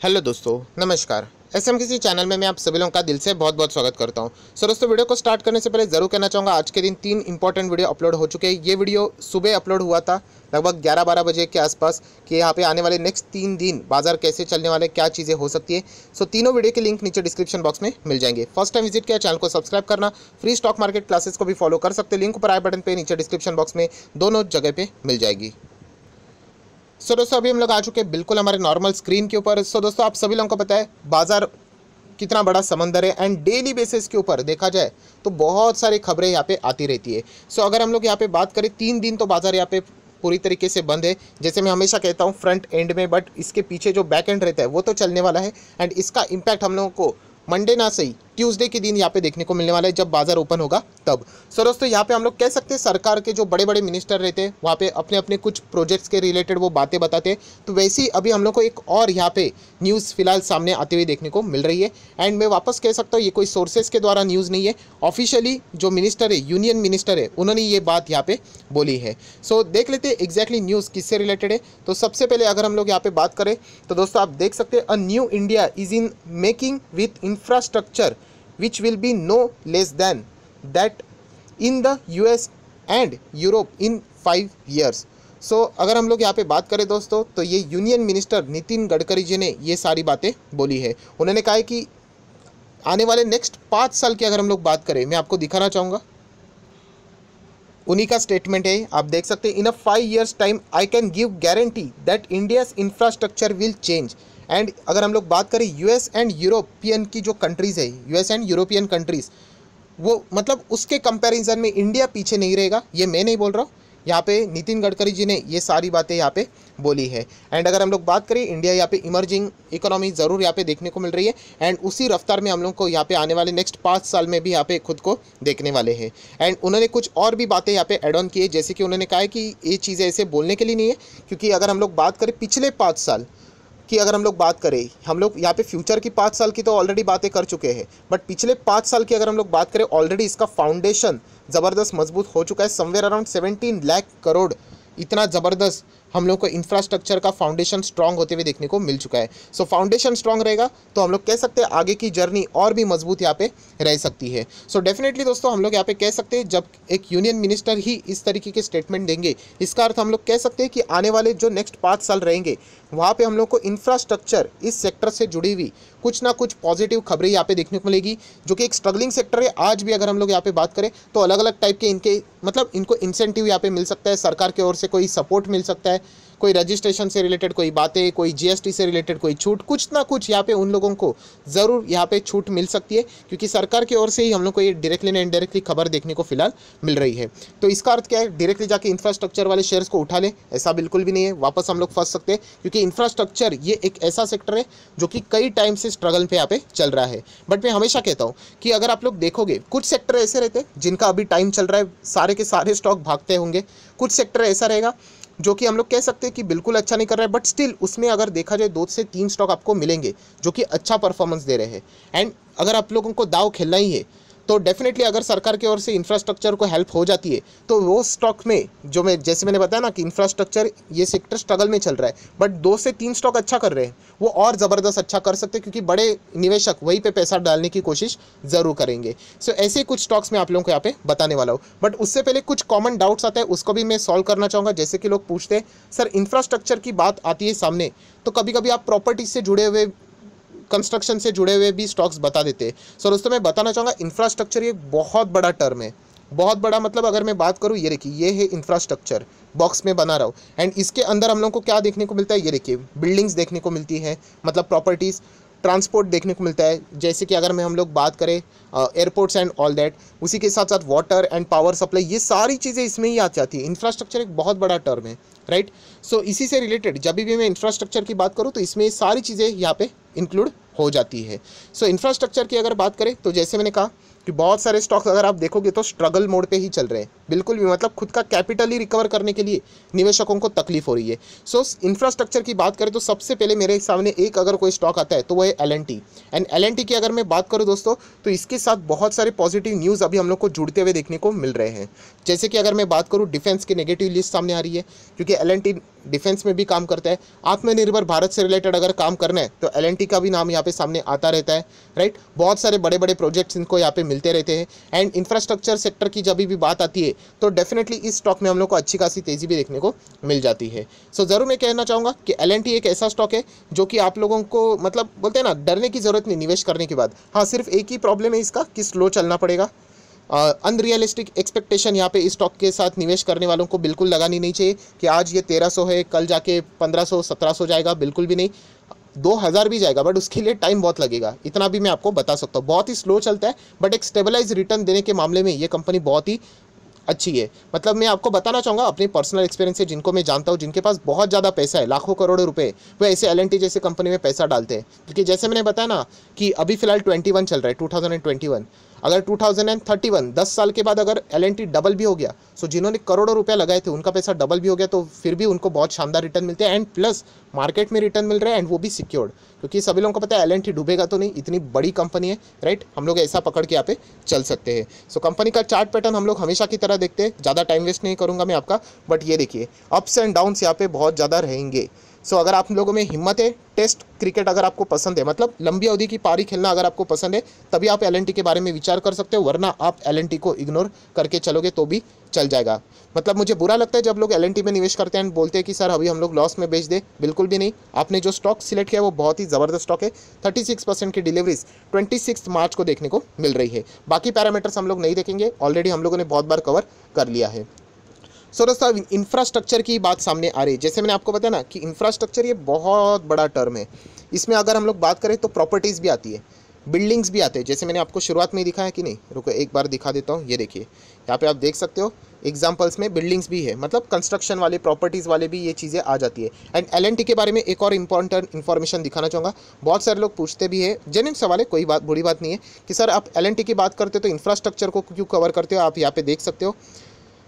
Hello दोस्तों, नमस्कार। S M किसी चैनल में मैं आप सभी लोगों का दिल से बहुत बहुत स्वागत करता हूँ। सर दोस्तों, वीडियो को स्टार्ट करने से पहले ज़रूर कहना चाहूँगा, आज के दिन तीन इंपॉर्टेंट वीडियो अपलोड हो चुके हैं। ये वीडियो सुबह अपलोड हुआ था, लगभग 11-12 बजे के आसपास, कि यहाँ पे आने वाले नेक्स्ट तीन दिन बाज़ार कैसे चलने वाले, क्या चीज़ें हो सकती है। सो तीनों वीडियो के लिंक नीचे डिस्क्रिप्शन बॉक्स में मिल जाएँगे। फ़र्स्ट टाइम विज़िट किया चैनल को सब्सक्राइब करना। फ्री स्टॉक मार्केट क्लासेस को भी फॉलो कर सकते लिंक ऊपर आई बटन पे नीचे डिस्क्रिप्शन बॉक्स में दोनों जगह पे मिल जाएगी। सो so, दोस्तों अभी हम लोग आ चुके हैं बिल्कुल हमारे नॉर्मल स्क्रीन के ऊपर। सो so, दोस्तों आप सभी लोगों को पता है बाज़ार कितना बड़ा समंदर है एंड डेली बेसिस के ऊपर देखा जाए तो बहुत सारी खबरें यहाँ पे आती रहती है। सो so, अगर हम लोग यहाँ पे बात करें तीन दिन तो बाज़ार यहाँ पे पूरी तरीके से बंद है जैसे मैं हमेशा कहता हूँ फ्रंट एंड में बट इसके पीछे जो बैक एंड रहता है वो तो चलने वाला है। एंड इसका इम्पैक्ट हम लोगों को मंडे ना सही ट्यूसडे के दिन यहाँ पे देखने को मिलने वाला है, जब बाज़ार ओपन होगा तब। सो दोस्तों, यहाँ पे हम लोग कह सकते हैं, सरकार के जो बड़े बड़े मिनिस्टर रहते हैं, वहाँ पे अपने अपने कुछ प्रोजेक्ट्स के रिलेटेड वो बातें बताते हैं। तो वैसे ही अभी हम लोग को एक और यहाँ पे न्यूज़ फ़िलहाल सामने आते हुए देखने को मिल रही है। एंड मैं वापस कह सकता हूँ, ये कोई सोर्सेज के द्वारा न्यूज़ नहीं है। ऑफिशियली जो मिनिस्टर है यूनियन मिनिस्टर है, उन्होंने ये बात यहाँ पे बोली है। सो देख लेते हैं एग्जैक्टली न्यूज़ किससे रिलेटेड है। तो सबसे पहले अगर हम लोग यहाँ पे बात करें तो दोस्तों आप देख सकते हैं a new India is in making with infrastructure which will be no less than that in the US and Europe in five years so अगर हम लोग यहाँ पे बात करें दोस्तों तो ये यूनियन मिनिस्टर नितिन गडकरी जी ने ये सारी बातें बोली है। उन्होंने कहा है कि आने वाले नेक्स्ट पाँच साल की अगर हम लोग बात करें, मैं आपको दिखाना चाहूँगा। उन्हीं का स्टेटमेंट है, आप देख सकते हैं in a five years time I can give guarantee that India's infrastructure will change and अगर हम लोग बात करें यूएस एंड यूरोपियन की जो कंट्रीज़ है यूएस एंड यूरोपियन कंट्रीज़ वो मतलब उसके कंपैरिजन में इंडिया पीछे नहीं रहेगा, ये मैं नहीं बोल रहा हूँ। यहाँ पे नितिन गडकरी जी ने ये सारी बातें यहाँ पे बोली है। एंड अगर हम लोग बात करें इंडिया यहाँ पे इमर्जिंग इकोनॉमी ज़रूर यहाँ पे देखने को मिल रही है। एंड उसी रफ्तार में हम लोग को यहाँ पे आने वाले नेक्स्ट पाँच साल में भी यहाँ पे खुद को देखने वाले हैं। एंड उन्होंने कुछ और भी बातें यहाँ पे एड ऑन की है जैसे कि उन्होंने कहा है कि ये चीज़ें ऐसे बोलने के लिए नहीं है, क्योंकि अगर हम लोग बात करें पिछले पाँच साल की अगर हम लोग बात करें, हम लोग यहाँ पे फ्यूचर की पाँच साल की तो ऑलरेडी बातें कर चुके हैं बट पिछले पाँच साल की अगर हम लोग बात करें ऑलरेडी इसका फाउंडेशन ज़बरदस्त मज़बूत हो चुका है somewhere around seventeen lakh crore इतना ज़बरदस्त हम लोग को इंफ्रास्ट्रक्चर का फाउंडेशन स्ट्रांग होते हुए देखने को मिल चुका है। सो फाउंडेशन स्ट्रांग रहेगा तो हम लोग कह सकते हैं आगे की जर्नी और भी मज़बूत यहाँ पे रह सकती है। सो so, डेफिनेटली दोस्तों हम लोग यहाँ पे कह सकते हैं जब एक यूनियन मिनिस्टर ही इस तरीके के स्टेटमेंट देंगे इसका अर्थ हम लोग कह सकते हैं कि आने वाले जो नेक्स्ट पाँच साल रहेंगे वहाँ पे हम लोग को इंफ्रास्ट्रक्चर इस सेक्टर से जुड़ी हुई कुछ ना कुछ पॉजिटिव खबरें यहाँ पे देखने को मिलेगी जो कि एक स्ट्रगलिंग सेक्टर है। आज भी अगर हम लोग यहाँ पे बात करें तो अलग अलग टाइप के इनके मतलब इनको इंसेंटिव यहाँ पे मिल सकता है सरकार की ओर से कोई सपोर्ट मिल सकता है कोई रजिस्ट्रेशन से रिलेटेड कोई बातें, कोई जीएसटी से रिलेटेड कोई छूट, कुछ ना कुछ यहाँ पे उन लोगों को ज़रूर यहाँ पे छूट मिल सकती है, क्योंकि सरकार की ओर से ही हम लोग को ये डायरेक्टली ना इनडायरेक्टली खबर देखने को फ़िलहाल मिल रही है। तो इसका अर्थ क्या है? डायरेक्टली जाके इंफ्रास्ट्रक्चर वाले शेयर्स को उठा लें, ऐसा बिल्कुल भी नहीं है, वापस हम लोग फंस सकते हैं, क्योंकि इंफ्रास्ट्रक्चर ये एक ऐसा सेक्टर है, जो कि कई टाइम से स्ट्रगल पे यहाँ पे चल रहा है। बट मैं हमेशा कहता हूँ कि अगर आप लोग देखोगे, कुछ सेक्टर ऐसे रहते हैं जिनका अभी टाइम चल रहा है, सारे के सारे स्टॉक भागते होंगे, कुछ सेक्टर ऐसा रहेगा जो कि हम लोग कह सकते हैं कि बिल्कुल अच्छा नहीं कर रहा है बट स्टिल उसमें अगर देखा जाए दो से तीन स्टॉक आपको मिलेंगे, जो कि अच्छा परफॉर्मेंस दे रहे हैं। एंड अगर आप लोगों को दाव खेलना ही है तो डेफिनेटली अगर सरकार की ओर से इंफ्रास्ट्रक्चर को हेल्प हो जाती है तो वो स्टॉक में जो मैं जैसे मैंने बताया ना कि इंफ्रास्ट्रक्चर ये सेक्टर स्ट्रगल में चल रहा है बट दो से तीन स्टॉक अच्छा कर रहे हैं वो और ज़बरदस्त अच्छा कर सकते हैं क्योंकि बड़े निवेशक वहीं पे पैसा डालने की कोशिश ज़रूर करेंगे। सो so, ऐसे कुछ स्टॉक्स मैं आप लोगों को यहाँ पे बताने वाला हूँ। बट उससे पहले कुछ कॉमन डाउट्स आते हैं उसको भी मैं सॉल्व करना चाहूँगा। जैसे कि लोग पूछते हैं सर इंफ्रास्ट्रक्चर की बात आती है सामने तो कभी कभी आप प्रॉपर्टी से जुड़े हुए कंस्ट्रक्शन से जुड़े हुए भी स्टॉक्स बता देते। हैं सो दोस्तों मैं बताना चाहूँगा इंफ्रास्ट्रक्चर ये बहुत बड़ा टर्म है। बहुत बड़ा मतलब अगर मैं बात करूँ ये देखिए ये है इंफ्रास्ट्रक्चर बॉक्स में बना रहा हूँ। एंड इसके अंदर हम लोग को क्या देखने को मिलता है? ये देखिए बिल्डिंग्स देखने को मिलती है मतलब प्रॉपर्टीज़ ट्रांसपोर्ट देखने को मिलता है। जैसे कि अगर मैं हम लोग बात करें एयरपोर्ट्स एंड ऑल दैट उसी के साथ साथ वाटर एंड पावर सप्लाई ये सारी चीज़ें इसमें ही आ जाती है। इंफ्रास्ट्रक्चर एक बहुत बड़ा टर्म है राइट सो so, इसी से रिलेटेड जब भी मैं इंफ्रास्ट्रक्चर की बात करूँ तो इसमें सारी चीज़ें यहाँ पे इंक्लूड हो जाती है। सो so, इंफ्रास्ट्रक्चर की अगर बात करें तो जैसे मैंने कहा कि बहुत सारे स्टॉक्स अगर आप देखोगे तो स्ट्रगल मोड पे ही चल रहे हैं। बिल्कुल भी मतलब खुद का कैपिटल ही रिकवर करने के लिए निवेशकों को तकलीफ़ हो रही है। सो so, इंफ्रास्ट्रक्चर की बात करें तो सबसे पहले मेरे सामने एक अगर कोई स्टॉक आता है तो वो है एलएनटी एंड एलएनटी की अगर मैं बात करूँ दोस्तों तो इसके साथ बहुत सारे पॉजिटिव न्यूज़ अभी हम लोग को जुड़ते हुए देखने को मिल रहे हैं। जैसे कि अगर मैं बात करूँ डिफेंस की नेगेटिव लिस्ट सामने आ रही है क्योंकि एलएनटी डिफेंस में भी काम करता है। आत्मनिर्भर भारत से रिलेटेड अगर काम करना है तो एलएनटी का भी नाम यहाँ पे सामने आता रहता है राइट बहुत सारे बड़े बड़े प्रोजेक्ट्स इनको यहाँ पे मिलते रहते हैं। एंड इंफ्रास्ट्रक्चर सेक्टर की जब भी बात आती है तो डेफिनेटली इस स्टॉक में हम लोग को अच्छी खासी तेज़ी भी देखने को मिल जाती है। सो so, ज़रूर मैं कहना चाहूँगा कि एलएनटी एक ऐसा स्टॉक है जो कि आप लोगों को मतलब बोलते हैं ना डरने की ज़रूरत नहीं निवेश करने के बाद। हाँ सिर्फ़ एक ही प्रॉब्लम है इसका कि स्लो चलना पड़ेगा। अनरियलिस्टिक एक्सपेक्टेशन यहाँ पे इस स्टॉक के साथ निवेश करने वालों को बिल्कुल लगानी नहीं चाहिए कि आज ये 1300 है कल जाके 1500 1700 जाएगा बिल्कुल भी नहीं। 2000 भी जाएगा बट उसके लिए टाइम बहुत लगेगा। इतना भी मैं आपको बता सकता हूँ। बहुत ही स्लो चलता है बट एक स्टेबलाइज रिटर्न देने के मामले में ये कंपनी बहुत ही अच्छी है। मतलब मैं आपको बताना चाहूँगा, अपनी पर्सनल एक्सपीरियंस से जिनको मैं जानता हूँ, जिनके पास बहुत ज़्यादा पैसा है, लाखों करोड़ों रुपए, वो ऐसे एल जैसे कंपनी में पैसा डालते हैं। क्योंकि जैसे मैंने बताया ना कि अभी फ़िलहाल ट्वेंटी चल रहा है टू अगर 2031 10 साल के बाद अगर एल डबल भी हो गया सो जिन्होंने करोड़ों रुपया लगाए थे, उनका पैसा डबल भी हो गया तो फिर भी उनको बहुत शानदार रिटर्न मिलते हैं एंड प्लस मार्केट में रिटर्न मिल रहा है एंड वो भी सिक्योर्ड क्योंकि सभी लोगों को पता है एल डूबेगा तो नहीं, इतनी बड़ी कंपनी है राइट हम लोग ऐसा पकड़ के यहाँ पे चल सकते हैं. सो कंपनी का चार्ट पैटर्न हम लोग हमेशा की तरह देखते हैं, ज़्यादा टाइम वेस्ट नहीं करूँगा मैं आपका बट ये देखिए अप्स एंड डाउन्स यहाँ पे बहुत ज़्यादा रहेंगे. सो अगर आप लोगों में हिम्मत है, टेस्ट क्रिकेट अगर आपको पसंद है मतलब लंबी अवधि की पारी खेलना अगर आपको पसंद है, तभी आप एलएनटी के बारे में विचार कर सकते हो, वरना आप एलएनटी को इग्नोर करके चलोगे तो भी चल जाएगा। मतलब मुझे बुरा लगता है जब लोग एलएनटी में निवेश करते हैं बोलते हैं कि, सर, अभी हम लोग लॉस में बेच दे। बिल्कुल भी नहीं। आपने जो स्टॉक सिलेक्ट किया वो बहुत ही ज़बरदस्त स्टॉक है। थर्टी सिक्स परसेंट की डिलीवरीज ट्वेंटी सिक्स मार्च को देखने को मिल रही है। बाकी पैरामीटर्स हम लोग नहीं देखेंगे। ऑलरेडी हम लोगों ने बहुत बार कवर कर लिया है। सो दोस्तों इंफ्रास्ट्रक्चर की बात सामने आ रही है। जैसे मैंने आपको बताया ना कि इंफ्रास्ट्रक्चर ये बहुत बड़ा टर्म है। इसमें अगर हम लोग बात करें तो प्रॉपर्टीज़ भी आती है बिल्डिंग्स भी आते हैं। जैसे मैंने आपको शुरुआत में ही दिखाया कि नहीं, रुको एक बार दिखा देता हूँ, ये देखिए। यहाँ पे आप देख सकते हो एग्जाम्पल्स में बिल्डिंग्स भी है मतलब कंस्ट्रक्शन वाले प्रॉपर्टीज़ वाले भी ये चीज़ें आ जाती है। एंड एलएनटी के बारे में एक और इंपॉर्टेंट इन्फॉर्मेशन दिखाना चाहूँगा। बहुत सारे लोग पूछते भी है जेन्यून सवाल है, कोई बात, बुरी बात नहीं है कि सर आप एलएनटी की बात करते हो तो इंफ्रास्ट्रक्चर को क्यों कवर करते हो? आप यहाँ पे देख सकते हो।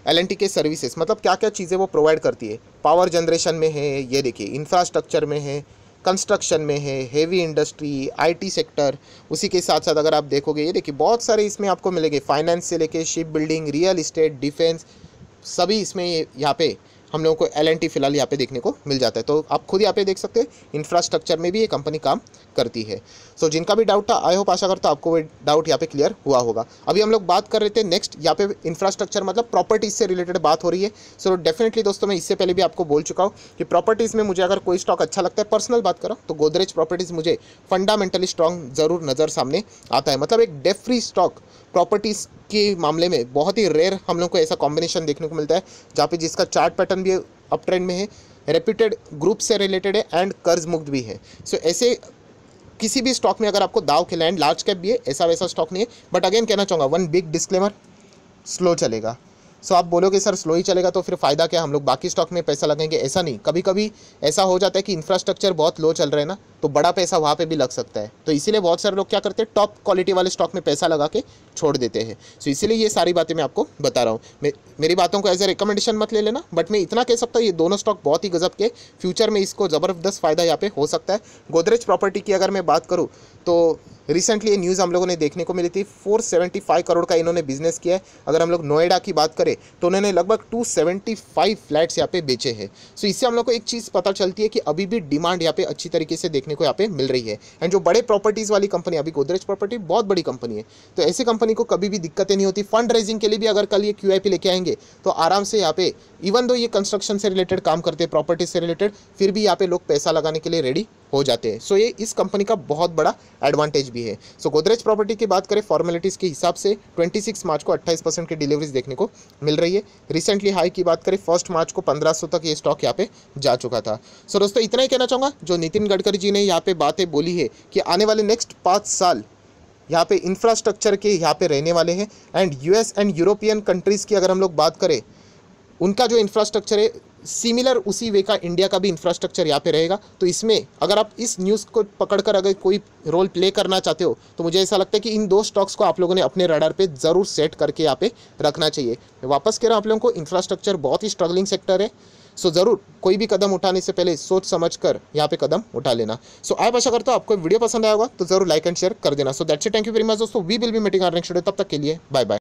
एल के सर्विसेज़ मतलब क्या क्या चीज़ें वो प्रोवाइड करती है? पावर जनरेशन में है, ये देखिए इंफ्रास्ट्रक्चर में है कंस्ट्रक्शन में है हेवी इंडस्ट्री आईटी सेक्टर उसी के साथ साथ अगर आप देखोगे, ये देखिए, बहुत सारे इसमें आपको मिलेंगे फाइनेंस से लेके ship building real estate defence सभी इसमें यहाँ पे हम लोगों को एल फ़िलहाल यहाँ पे देखने को मिल जाता है। तो आप खुद यहाँ पे देख सकते हैं इंफ्रास्ट्रक्चर में भी ये कंपनी काम करती है। सो so, जिनका भी डाउट था आई होप आशा करता आपको वो डाउट यहाँ पे क्लियर हुआ होगा। अभी हम लोग बात कर रहे थे नेक्स्ट यहाँ पे इंफ्रास्ट्रक्चर मतलब प्रॉपर्टीज़ से रिलेटेड बात हो रही है। सो so, डेफिनेटली दोस्तों मैं इससे पहले भी आपको बोल चुका हूँ कि प्रॉपर्टीज़ में मुझे अगर कोई स्टॉक अच्छा लगता है पर्सनल बात करो तो गोदरेज प्रॉपर्टीज़ मुझे फंडामेंटली स्ट्रॉन्ग ज़रूर नज़र सामने आता है। मतलब एक डेफ फ्री स्टॉक प्रॉपर्टीज़ के मामले में बहुत ही रेयर हम लोग को ऐसा कॉम्बिनेशन देखने को मिलता है जहाँ पे जिसका चार्ट पैटर्न भी अप ट्रेंड में है रेप्यूटेड ग्रुप से रिलेटेड है एंड कर्ज मुक्त भी है। सो so, ऐसे किसी भी स्टॉक में अगर आपको दाव खेला एंड लार्ज कैप भी है ऐसा वैसा स्टॉक नहीं है। बट अगेन कहना चाहूँगा वन बिग डिस्क्लेमर स्लो चलेगा। सो आप बोलोगे सर स्लो ही चलेगा तो फिर फ़ायदा क्या? हम लोग बाकी स्टॉक में पैसा लगेंगे ऐसा नहीं। कभी कभी ऐसा हो जाता है कि इंफ्रास्ट्रक्चर बहुत लो चल रहे हैं ना तो बड़ा पैसा वहाँ पे भी लग सकता है। तो इसीलिए बहुत सारे लोग क्या करते हैं टॉप क्वालिटी वाले स्टॉक में पैसा लगा के छोड़ देते हैं। सो इसीलिए ये सारी बातें मैं आपको बता रहा हूँ। मे, मेरी बातों को एज ए रिकमेंडेशन मत ले लेना बट मैं इतना कह सकता हूँ ये दोनों स्टॉक बहुत ही गजब के फ्यूचर में इसको ज़बरदस्त फ़ायदा यहाँ पे हो सकता है। गोदरेज प्रॉपर्टी की अगर मैं बात करूँ तो रिसेंटली ये न्यूज़ हम लोगों ने देखने को मिली थी 475 करोड़ का इन्होंने बिज़नेस किया है। अगर हम लोग नोएडा की बात करें तो उन्होंने लगभग 275 फ्लैट्स यहाँ पे बेचे हैं। सो इससे हम लोग को एक चीज़ पता चलती है कि अभी भी डिमांड यहाँ पे अच्छी तरीके से देखने को यहाँ पे मिल रही है। एंड जो बड़े प्रॉपर्टीज़ वाली कंपनी अभी गोदरेज प्रॉपर्टी बहुत बड़ी कंपनी है। तो ऐसी कंपनी को कभी भी दिक्कतें नहीं होती। फंड रेजिंग के लिए भी अगर कल ये क्यूआईपी लेके आएँगे तो आराम से यहाँ पे इवन दो ये कंस्ट्रक्शन से रिलेटेड काम करते हैं प्रॉपर्टी से रिलेटेड फिर भी यहाँ पे लोग पैसा लगाने के लिए रेडी हो जाते हैं। सो ये इस कंपनी का बहुत बड़ा एडवांटेज भी है। सो गोदरेज प्रॉपर्टी की बात करें फॉर्मेलिटीज़ के हिसाब से 26 मार्च को 28 परसेंट की डिलीवरीज देखने को मिल रही है। रिसेंटली हाई की बात करें फ़र्स्ट मार्च को 1500 तक ये स्टॉक यहाँ पे जा चुका था। सो so, दोस्तों इतना ही कहना चाहूँगा जो नितिन गडकरी जी ने यहाँ पे बातें बोली है कि आने वाले नेक्स्ट पाँच साल यहाँ पे इंफ्रास्ट्रक्चर के यहाँ पे रहने वाले हैं। And US and European countries की अगर हम लोग बात करें उनका जो इंफ्रास्ट्रक्चर है सिमिलर उसी वे का इंडिया का भी इंफ्रास्ट्रक्चर यहाँ पे रहेगा। तो इसमें अगर आप इस न्यूज़ को पकड़कर अगर कोई रोल प्ले करना चाहते हो तो मुझे ऐसा लगता है कि इन दो स्टॉक्स को आप लोगों ने अपने रडार पे ज़रूर सेट करके यहाँ पे रखना चाहिए। मैं वापस कह रहा हूँ आप लोगों को इंफ्रास्ट्रक्चर बहुत ही स्ट्रगलिंग सेक्टर है। सो ज़रूर कोई भी कदम उठाने से पहले सोच समझ कर यहाँ पे कदम उठा लेना। सो आप आशा करता हूँ आपको वीडियो पसंद आया होगा तो ज़रूर लाइक एंड शेयर कर देना। So that's thank you very much दोस्तों. We will be meeting our next day तब तक के लिए बाय बाय